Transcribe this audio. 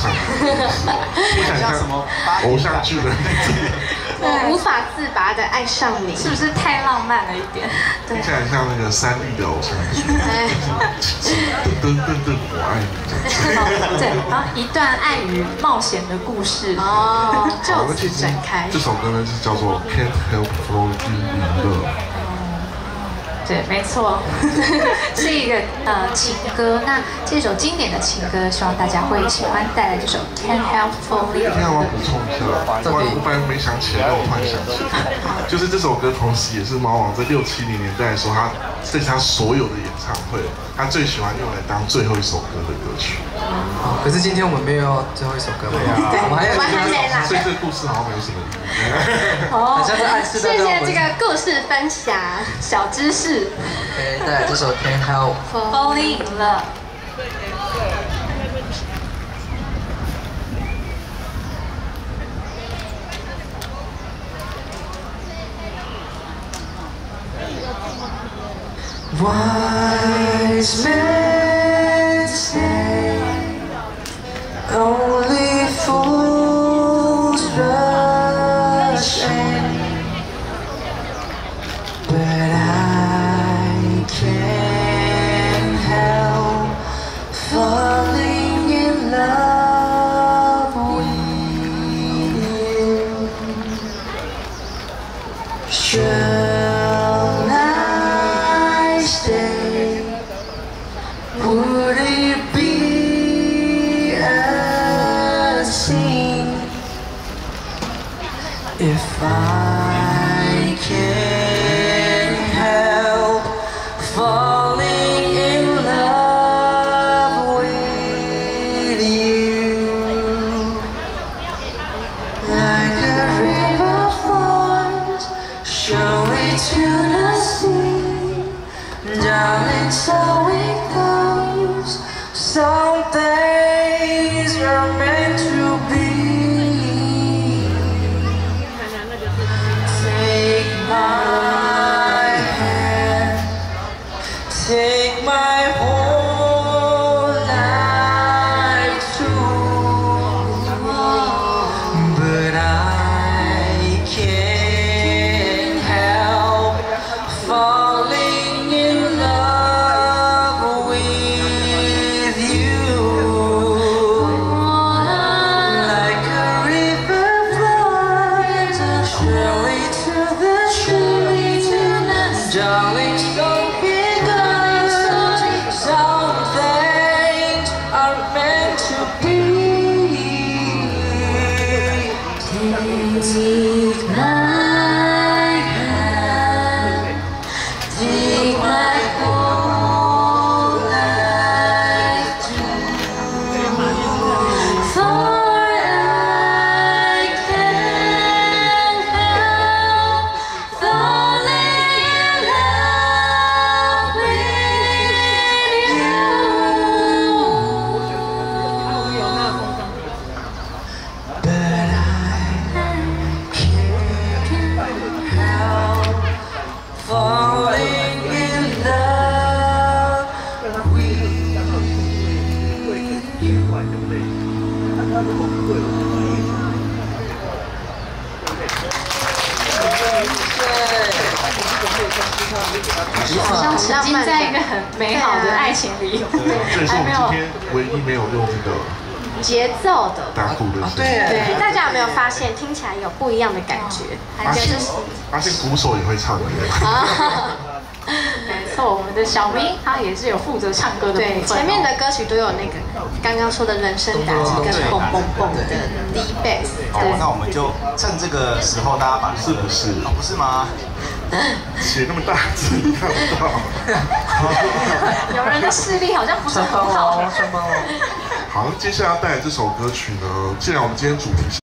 上去，听起来像什么偶像剧的那种，我无法自拔的爱上你，是不是太浪漫了一点？听起来像那个三 D 的偶像剧，噔噔噔噔，我爱你。对，然后一段爱与冒险的故事哦，就此展开。这首歌呢是叫做 Can't Help Falling in Love。对，没错，是一个呃情歌。那这首经典的情歌，希望大家会喜欢。带来这首 Can't Help Falling。今天我要补充一下，我我本来没想起来，但我突然想起来，就是这首歌同时也是猫王在六七零年代的时候，他在他所有的演唱会，他最喜欢用来当最后一首歌的歌曲。可是今天我们没有最后一首歌对啊，我们还没来，所以这个故事好像没有什么意义。哦，谢谢这个故事分享，小知识。OK，带来这首 Can't Help Falling in Love。Wise men If I take my let you be. With you. 好像沉浸在一个很美好的爱情里，这是我今天唯一没有用这个节奏的打鼓的。对对，大家有没有发现听起来有不一样的感觉？发现发现鼓手也会唱的。我们的小明他也是有负责唱歌的部对，前面的歌曲都有那个刚刚说的人声打击跟蹦蹦蹦的低 bass。哦，那我们就趁这个时候，大家把是不是？哦，不是吗？写那么大字看不到。有人的视力好像不是很好。双胞哦。好，接下来要带来这首歌曲呢，既然我们今天主题是。